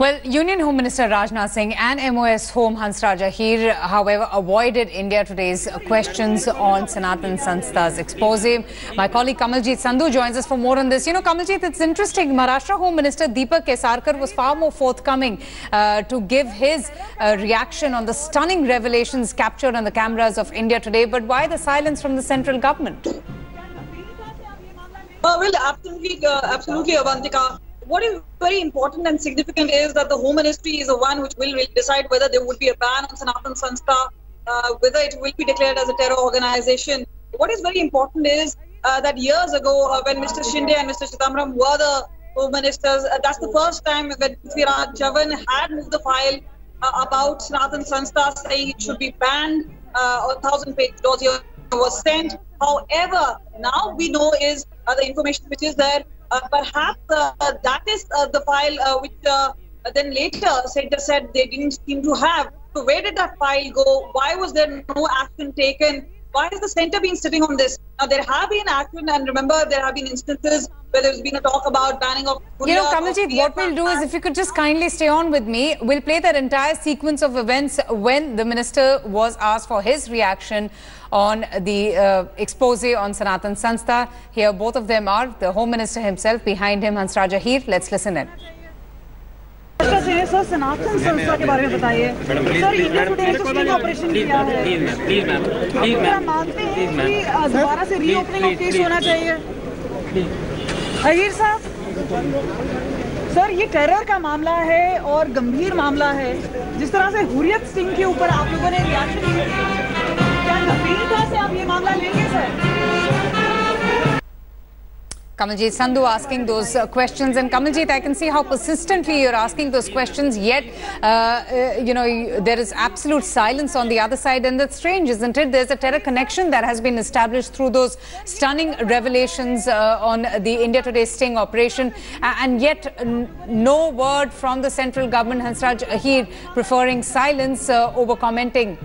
Well, Union Home Minister Rajnath Singh and MOS Home Hansraj Ahir, however, avoided India Today's questions on Sanatan Sanstha's expose. My colleague Kamaljeet Sandhu joins us for more on this. You know, Kamaljeet, it's interesting. Maharashtra Home Minister Deepak Kesarkar was far more forthcoming uh, to give his uh, reaction on the stunning revelations captured on the cameras of India Today. But why the silence from the central government? Uh, well, absolutely, uh, absolutely, Avantika. What is very important and significant is that the Home Ministry is the one which will, decide whether there would be a ban on Sanatan Sanstha, uh, whether it will be declared as a terror organization. What is very important is uh, that years ago, uh, when Mr. Shinde and Mr. Chidambaram were the Home Ministers, uh, that's the first time when Prithviraj Chavan had moved the file uh, about Sanatan Sanstha, saying it should be banned. Uh, a thousand page dossier was sent. However, now we know is uh, the information which is there. Uh, perhaps uh, that is uh, the file which then later Center said they didn't seem to have. So where did that file go? Why was there no action taken? Why has the center been sitting on this? Now there have been action, and remember there have been instances where there's been a talk about banning of. You know, Huria, of Kamaljeet, what we'll do is PFI. if you could just kindly stay on with me, we'll play that entire sequence of events when the minister was asked for his reaction on the uh, expose on Sanatan Sanstha. Here, both of them are the Home Minister himself, behind him, Hansraj Ahir. Let's listen in. नमस्कार जी sir Sanatan Sanstha के बारे में बताइए sir India today ने तो sting operation किया है please ma'am please ma'am please क्या मैम मानते हैं प्लीज मैम कि अ, दोबारा से रीओपनिंग ऑफ केस होना चाहिए अहीर साहब, सर, ये टेरर का मामला है और गंभीर मामला है। जिस तरह से हुरियत सिंह के ऊपर आप लोगों ने रिएक्शन किया गंभीरता से आप ये मामला लेंगे, sir? Kamaljeet Sandhu asking those uh, questions. And Kamaljeet, I can see how persistently you're asking those questions, yet, uh, uh, you know, there is absolute silence on the other side. And that's strange, isn't it? There's a terror connection that has been established through those stunning revelations uh, on the India Today sting operation. And yet, no word from the central government, Hansraj Ahir, preferring silence uh, over commenting.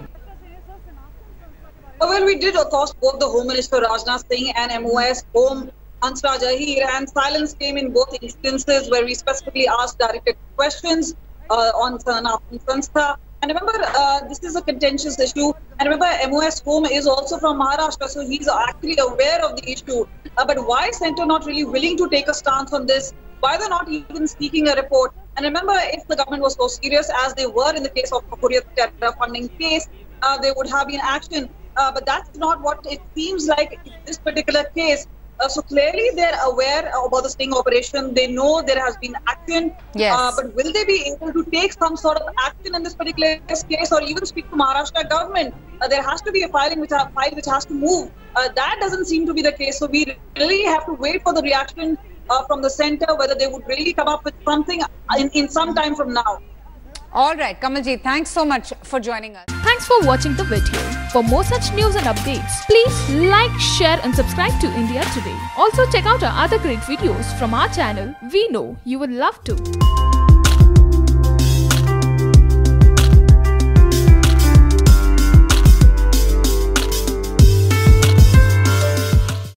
Well, we did of course, both the Home Minister Rajnath Singh and MOS Home Ahir, and silence came in both instances where we specifically asked directed questions uh, on Sanatan Sanstha. And remember, uh, this is a contentious issue. And remember, MOS Home is also from Maharashtra, so he's actually aware of the issue. Uh, but why is Center not really willing to take a stance on this? Why they're not even seeking a report? And remember, if the government was so serious as they were in the case of Hurriyat terror funding case, uh, there would have been action. Uh, but that's not what it seems like in this particular case. Uh, so clearly, they're aware about the sting operation. They know there has been action. Yes. Uh, but will they be able to take some sort of action in this particular case, or even speak to Maharashtra government? Uh, there has to be a filing which ha- file which has to move. Uh, that doesn't seem to be the case. So we really have to wait for the reaction uh, from the center, whether they would really come up with something in, in some time from now. All right, Kamaljeet, thanks so much for joining us. Thanks for watching the video. For more such news and updates, please like, share and subscribe to India Today. Also check out our other great videos from our channel. We know you will love to.